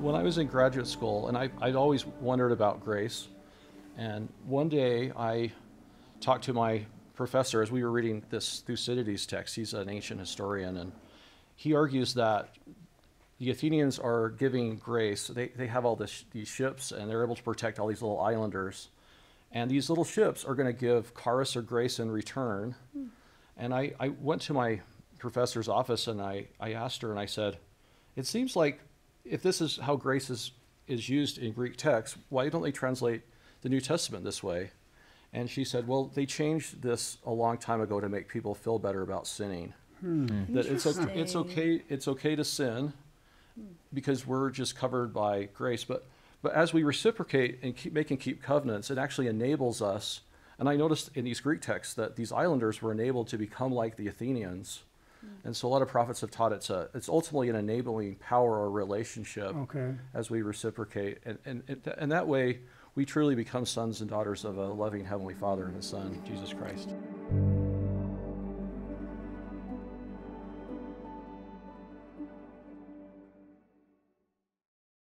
when I was in graduate school, and I, I'd always wondered about grace, and one day I talked to my professor as we were reading this Thucydides text. He's an ancient historian, and he argues that the Athenians are giving grace. They, they have all this, these ships, and they're able to protect all these little islanders. And these little ships are going to give charis or grace in return. Hmm. And I, I went to my professor's office and I, I asked her, and I said, It seems like if this is how grace is, is used in Greek text, why don't they translate the New Testament this way? And she said, well, they changed this a long time ago to make people feel better about sinning. Hmm. That it's, it's okay, it's okay to sin because we're just covered by grace. But, but as we reciprocate and keep and keep covenants, it actually enables us. And I noticed in these Greek texts that these islanders were enabled to become like the Athenians. Mm-hmm. And so a lot of prophets have taught it's a, it's ultimately an enabling power or relationship Okay. as we reciprocate. And, and, and and that way, we truly become sons and daughters of a loving Heavenly Father and His Son, Jesus Christ.